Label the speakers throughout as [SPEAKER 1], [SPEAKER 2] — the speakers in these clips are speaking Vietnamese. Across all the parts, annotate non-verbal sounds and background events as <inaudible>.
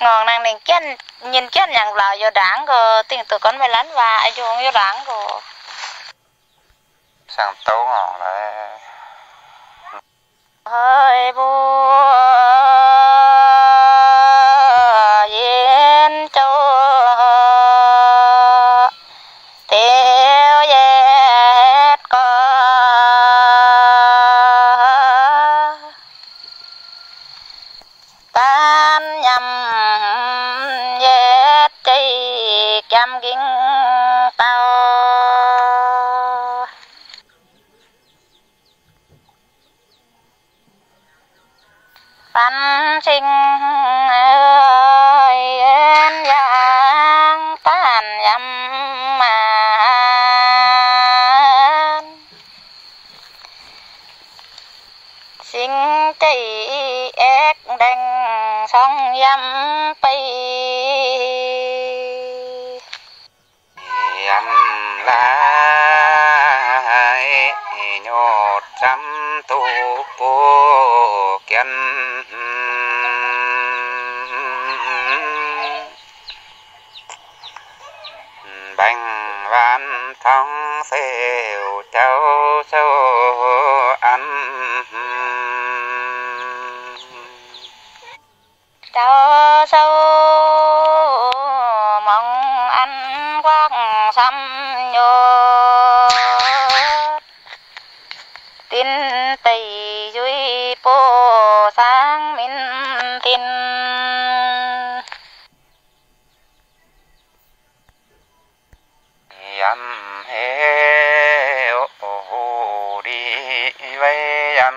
[SPEAKER 1] ngon năng nên kiến nhìn kiến nhàng lào vô đáng cô tình tụi con mới lắn và ai dùng vô đáng cô
[SPEAKER 2] sang tấu ngon lại?
[SPEAKER 1] Hơi bùa sinh ác ếc đành song yam pi
[SPEAKER 2] yam lại nhột trăm tu bố kiên bánh văn thong phèo châu
[SPEAKER 1] sâu. Duy sáng sang min tin
[SPEAKER 2] yam he ô đi về yam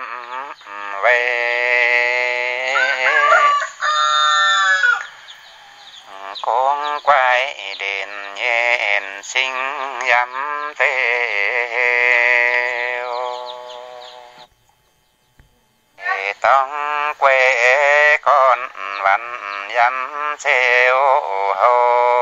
[SPEAKER 2] về con quay đền nhện sinh yam thế. Tông quê con văn yam theo hồ,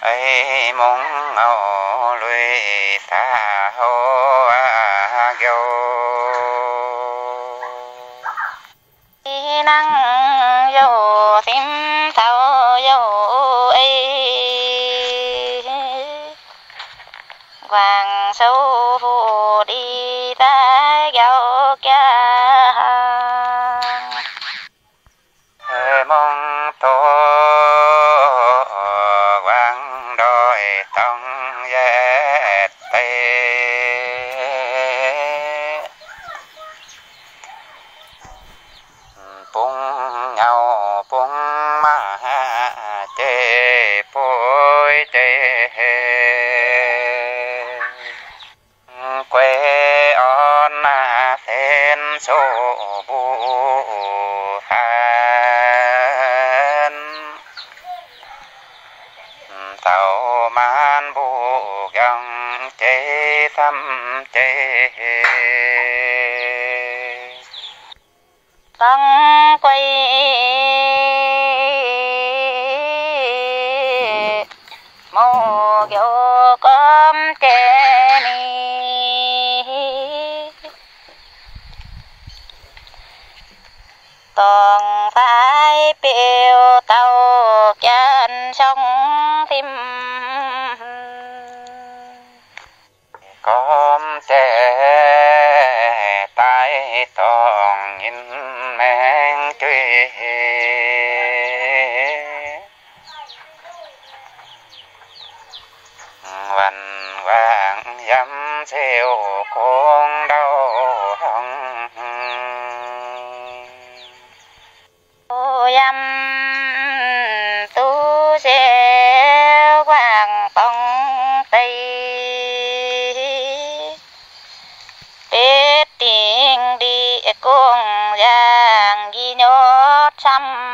[SPEAKER 2] ấy mong ngầu lui xa hô à gâu
[SPEAKER 1] năng dầu sim sâu phù đi ta gạo ca
[SPEAKER 2] Ê mong tổ quang đôi tông dệt tê. Bung nhau bung ma chê bôi chê số bu han tàu man bu găng chế thăm chế,
[SPEAKER 1] tăng quay
[SPEAKER 2] nhìn mang truy vần vàng dám theo con đau hồng
[SPEAKER 1] ô dâm tu sẽ hoàng tông tây. Biết tiếng đi con giang ghi nhớ trăm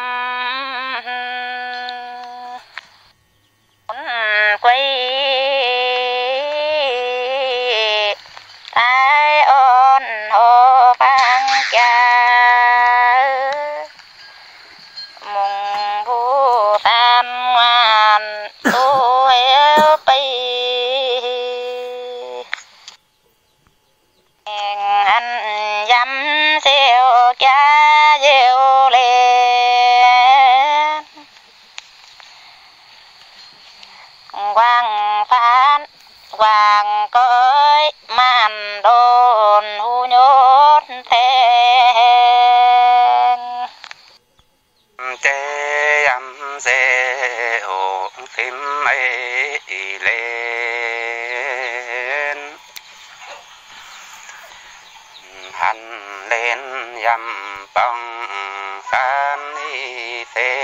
[SPEAKER 2] rêu tim ấy lên. Hắn lên dầm bằng san y theo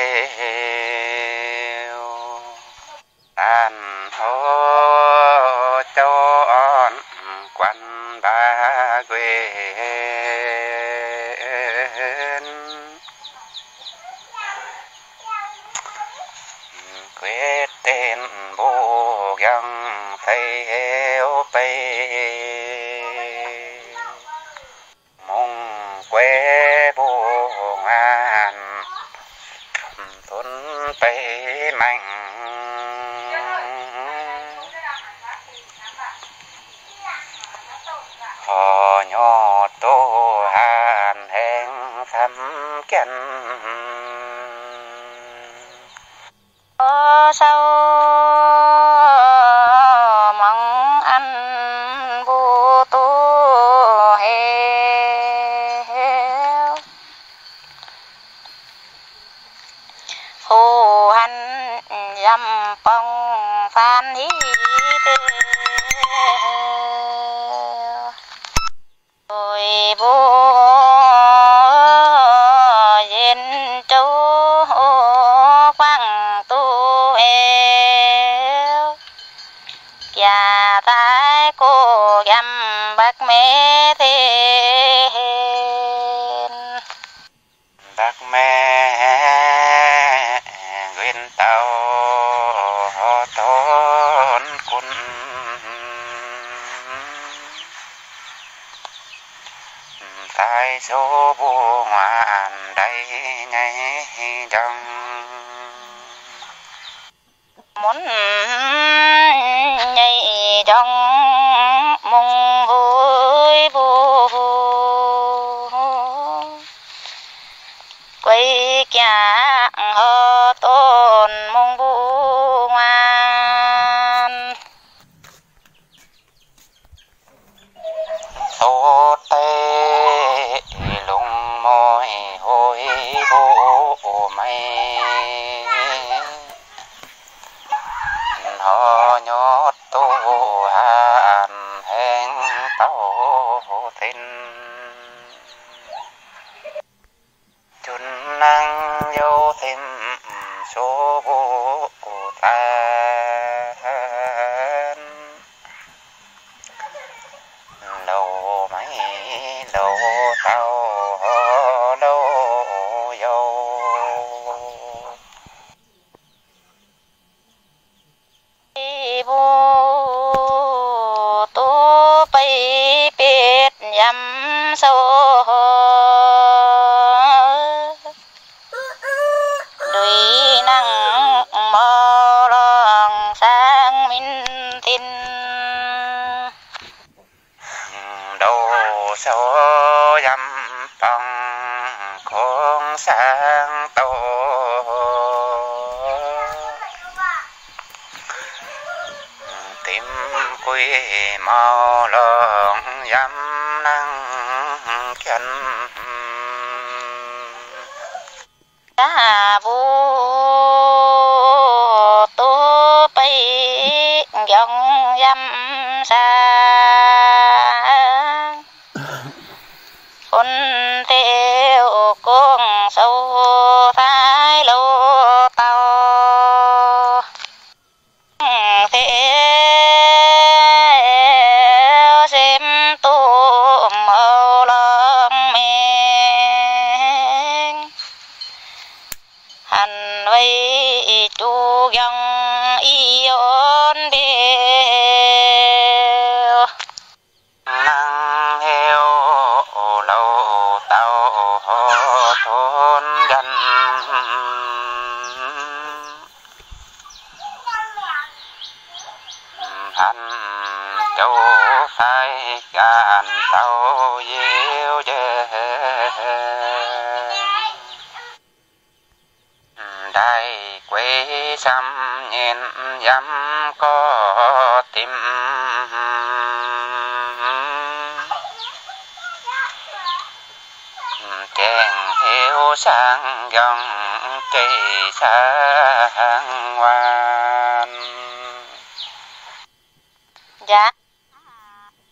[SPEAKER 2] an hô cho quan ba quê quyết tên bố găng thấy heo bay mong quê bố ngàn tuấn bay mạnh họ nhỏ tô hàn hẹn thầm kenn
[SPEAKER 1] ô ờ, sâu bác mẹ thiên
[SPEAKER 2] bác mẹ nguyện tàu thôn quân. Tại số bu ngoan đây ngay trong
[SPEAKER 1] muốn nhảy trong
[SPEAKER 2] tàu chun năng dâu thêm số
[SPEAKER 1] vô. Trong dâm xa.
[SPEAKER 2] Phai càn tàu diêu dê đại quê xăm nhìn dám có tìm. Chèn hiếu sang dòng chạy sang ngoan
[SPEAKER 1] dạ.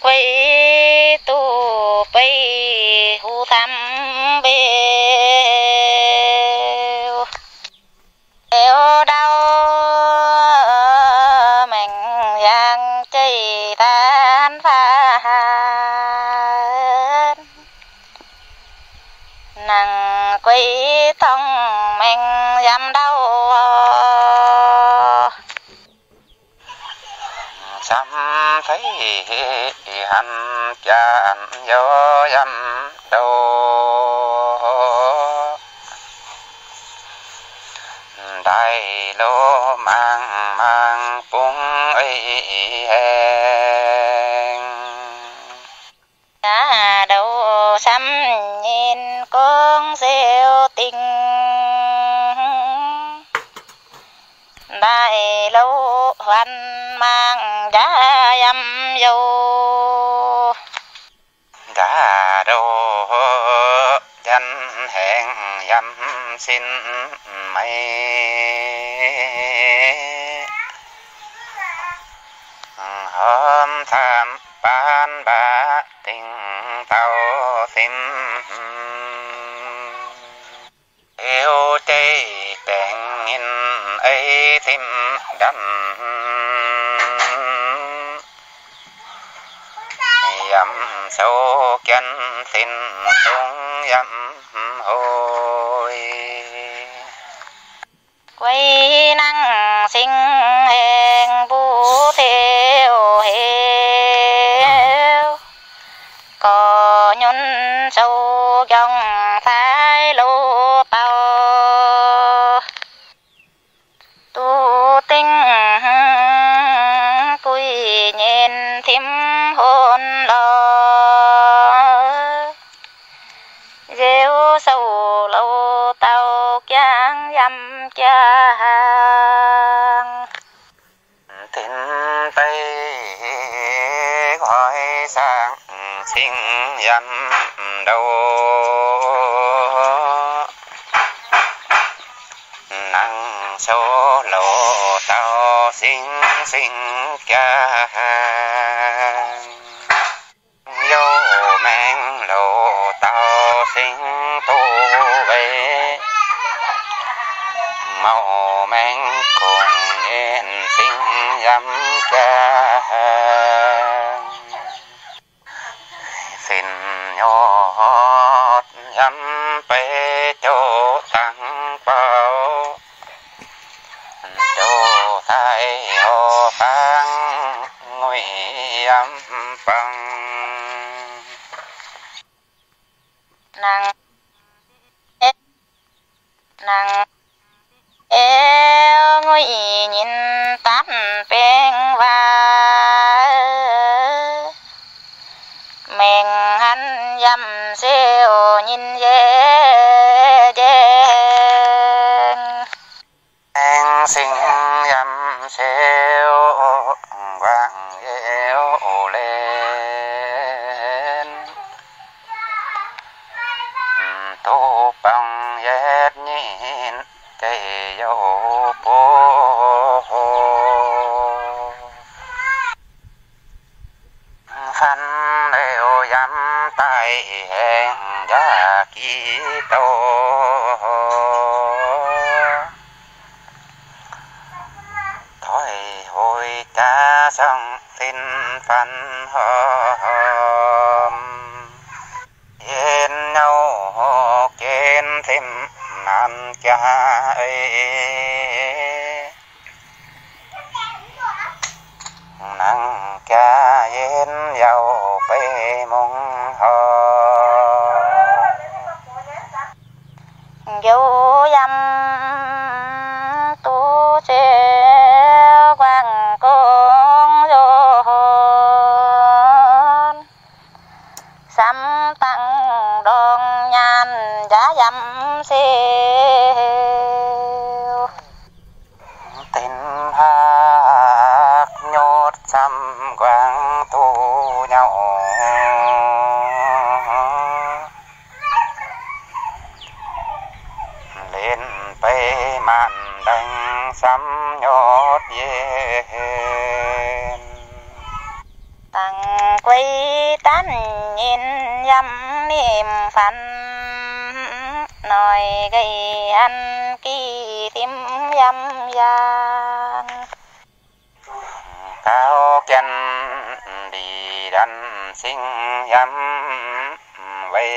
[SPEAKER 1] quay tu bay hu tham bê yêu đau mình giang chạy tan phan nàng quay thông mình dám đau.
[SPEAKER 2] Xăm thấy hành chán gió danh đầu đại lô mang mang bung ấy hèn.
[SPEAKER 1] Đã đâu xăm nhìn con rêu tình đại lâu hoan mang giá dâm dâu
[SPEAKER 2] đã đâu danh hẹn dâm xin mây. Hôm tham ban ba tình tàu xin yêu tê thêm đành dặm sâu chân xin xuống dặm hồi.
[SPEAKER 1] Quay năng sinh hèn bu theo heo có nhon sâu dòng hàng. Chang
[SPEAKER 2] tin tây gọi sang xin dặm đầu nắng số lộ tao xin xin ca hàng. Men màu men cùng nhiên tiếng dâm ca xin nhót dâm bê chỗ tăng bao chỗ thay hồ phang nguy âm bằng
[SPEAKER 1] nàng nàng. Dầm siêu nhìn dễ dễ
[SPEAKER 2] Anh sinh dâm siêu vàng yêu lên. Tu bằng dết nhìn cây dấu bố phân
[SPEAKER 1] hoa dâm siêu
[SPEAKER 2] tin hát nhốt trăm quang tu nhau. Lên bê màn đành xăm nhốt yên
[SPEAKER 1] tăng quay tán nhìn dâm niệm phật nói gây ăn kỳ tim dâm gian
[SPEAKER 2] cao chân đi đành sinh dâm vây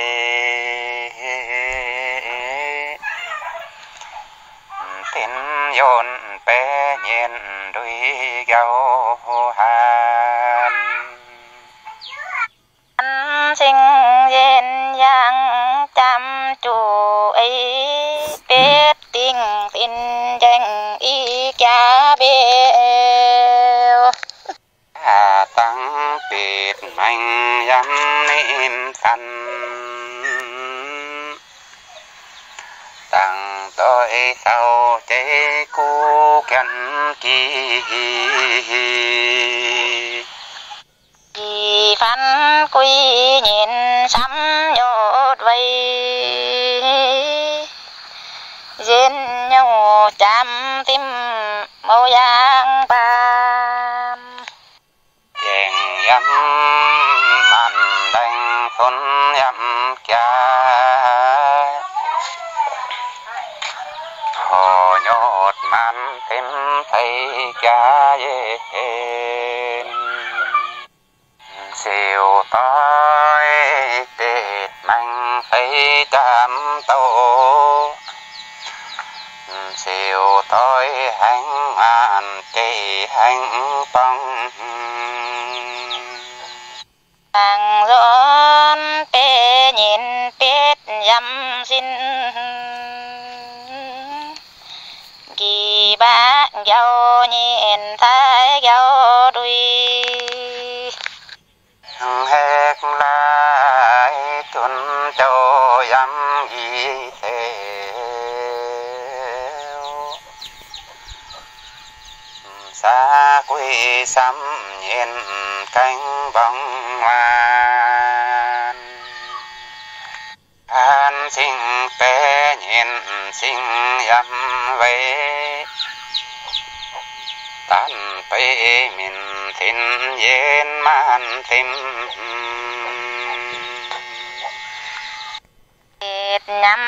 [SPEAKER 2] tin dồn bé nhiên đuôi gạo hàn
[SPEAKER 1] anh
[SPEAKER 2] dám niệm thành tăng tôi sau chế cu kỳ
[SPEAKER 1] kỳ phán quy nhìn sắm nhột vây dên nhau chạm tim màu giang
[SPEAKER 2] thầy thấy cha yên siêu tối tết mạnh thấy trăm tô. Siêu tối hành an kỳ hành băng
[SPEAKER 1] Nàng dọn tê nhìn biết dâm xin. Kỳ bác dâu nhìn thái giao đuôi.
[SPEAKER 2] Hết lại tuần châu yam gì thế xa quê xăm nhìn cánh bóng ngoan. An sinh tế nhìn sinh yam về tan bê mình tin yên man
[SPEAKER 1] tin, nhắm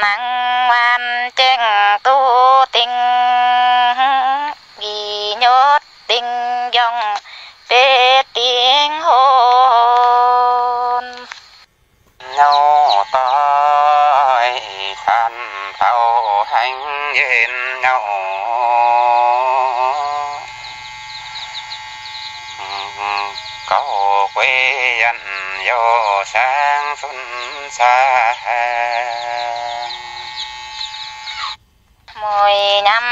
[SPEAKER 1] nắng ngoan trên tu
[SPEAKER 2] câu quê dân vô sáng xuân xa.
[SPEAKER 1] Mười năm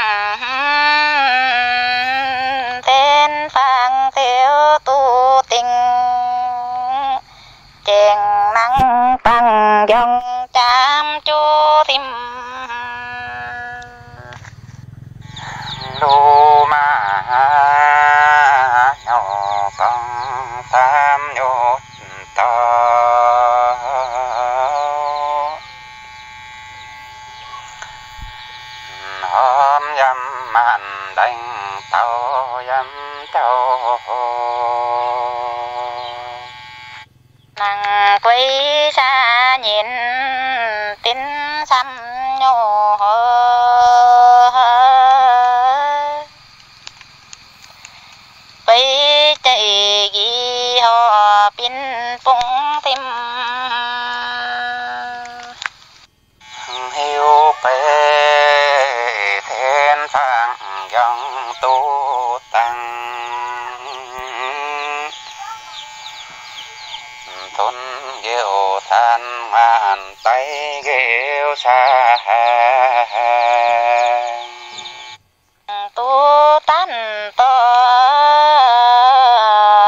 [SPEAKER 1] tu tan to,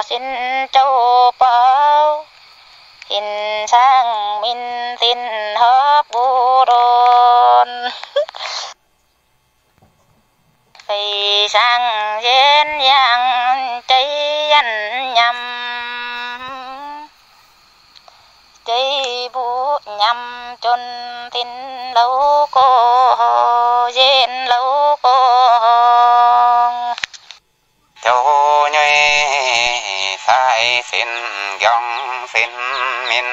[SPEAKER 1] xin châu bao. Hình sang minh tin hợp bu đồn vì sang dên yang cháy anh nhầm cháy nhằm chôn tin lâu cô dên lâu cô
[SPEAKER 2] châu nhuy sai xin dòng xin min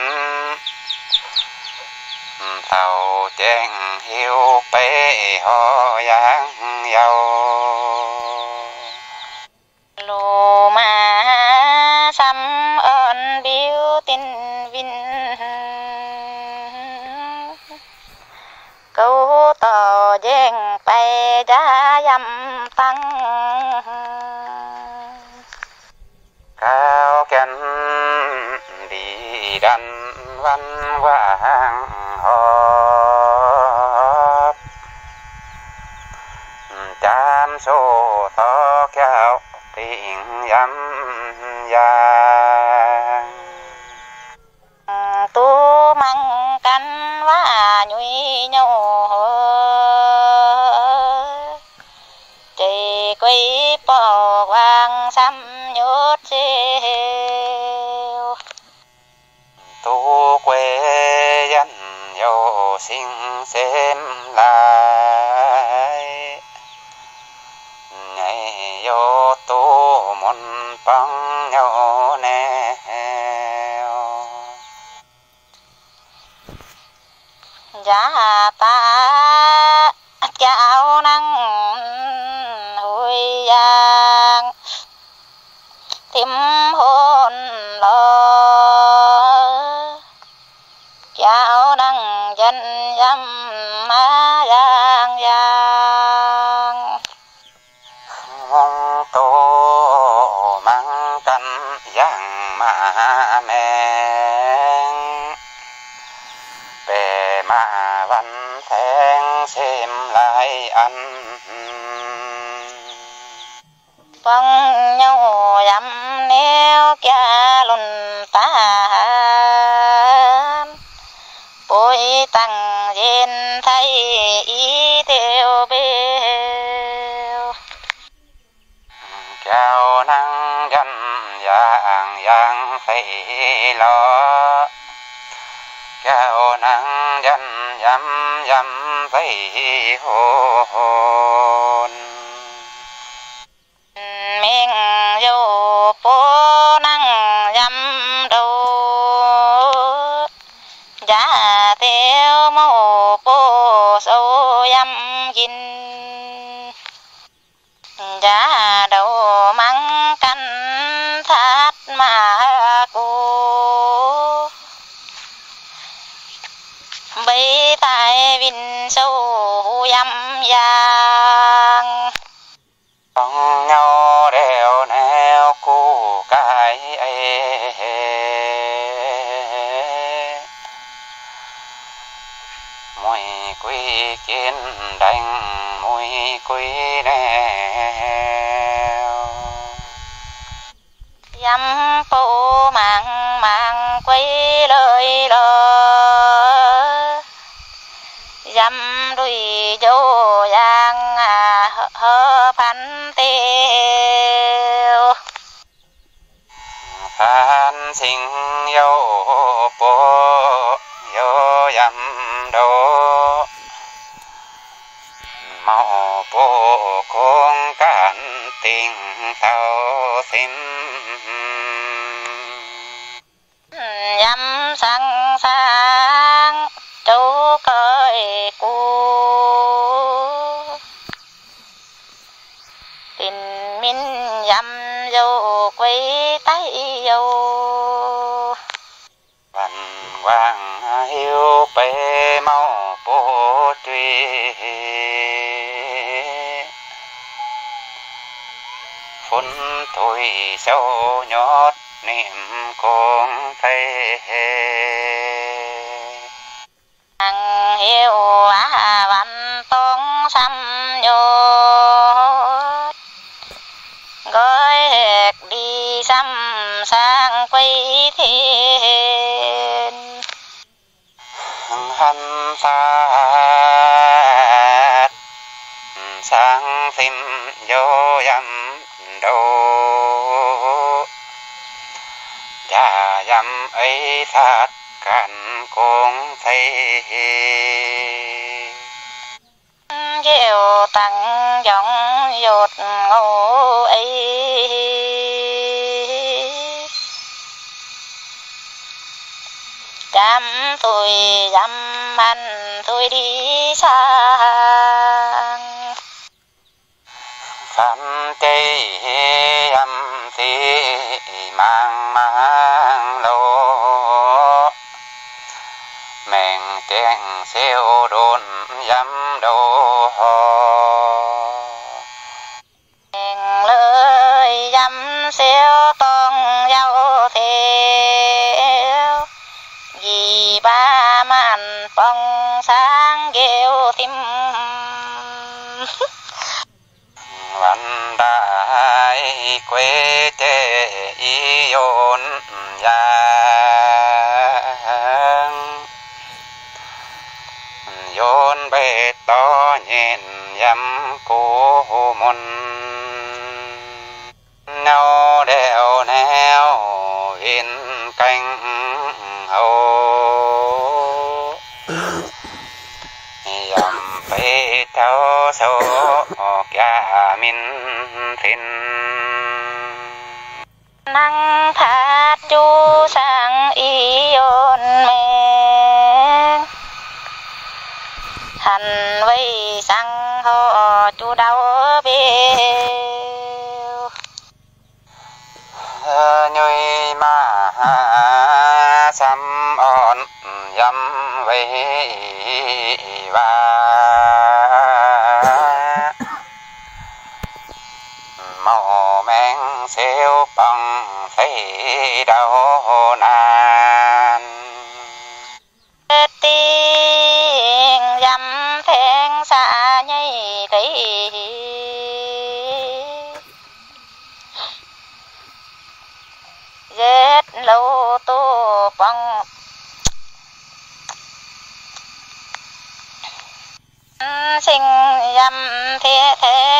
[SPEAKER 2] tàu chén hiu bê ho giang dầu.
[SPEAKER 1] Quy bỏ quang xăm nhốt siêu
[SPEAKER 2] tu quê dân dầu sinh xem lại ngày vô tu môn băng nhau nèo
[SPEAKER 1] giá ta tìm hôn lo chào năng dân dâm má giang giang.
[SPEAKER 2] Mong tô mang canh giang mà men về mà văn thang xem lại anh.
[SPEAKER 1] Vâng nhau dâm neo kia lùn tan bối tăng trên thấy ý theo bêu
[SPEAKER 2] cao năng dân dạng dạng phải lo cao năng dân dâm dâm phải hồn.
[SPEAKER 1] Mình mô bố sâu yam kinh giá đầu mắng canh thát mà cô bị tại vinh sâu yam giang
[SPEAKER 2] con nhau đều neo cu cái ấy mùi quy kiến đánh mùi quy neo.
[SPEAKER 1] Dâm phụ mạng mạng quy lời lờ. Dâm đuôi dâu giang à hơ- phán tiêu.
[SPEAKER 2] Phán sinh dâu bố dâu dâm đồ màu bố con cản tình tàu xin.
[SPEAKER 1] Dâm sang sang chú cơi cu tình minh dâm dâu quay tay dâu
[SPEAKER 2] văn quang hiếu bê mau bố truy phun tuổi sâu nhót niệm con thấy
[SPEAKER 1] Hằng yêu á văn tông xăm nhô gói đi xăm sang quay thiên.
[SPEAKER 2] Hân xa sang phim vô dâm. Già dâm ấy thật cảnh cũng thấy
[SPEAKER 1] diệu tăng giọng dột ngô ấy. Chăm tôi dăm anh tôi đi sang.
[SPEAKER 2] Phạm tây âm
[SPEAKER 1] ba màn phong sáng kêu tim
[SPEAKER 2] văn đại quê tê y ôn giang. Yôn bê to nhìn dâm cố môn. Nhau đèo neo in canh hầu dầm bê sâu kia min thìn.
[SPEAKER 1] Năng thát chu sang ôn mẹ Hành vây sang họ chu đau biêu
[SPEAKER 2] nhoi ma sam on yam ve va màu men xéo bằng thấy đau nan
[SPEAKER 1] tiếng dâm phen xa nhây thấy giết lâu tu bằng sinh dâm thế
[SPEAKER 2] thế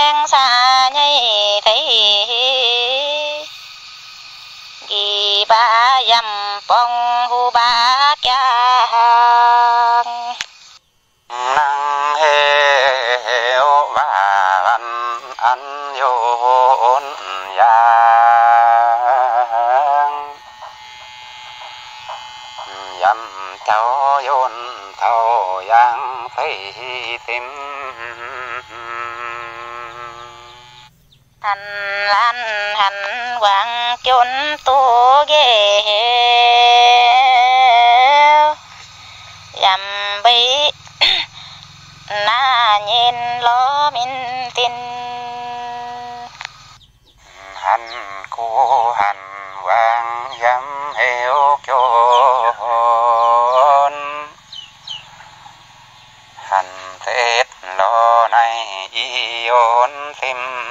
[SPEAKER 2] ăn ăn yôn yang yam thao yôn thao yang thấy tim
[SPEAKER 1] hành lan hành quang chốn tu ghê. Dầm bi <clears throat> na nhìn lo min tin.
[SPEAKER 2] Hành hành vàng dám hiểu chôn hành tết lo này yôn tim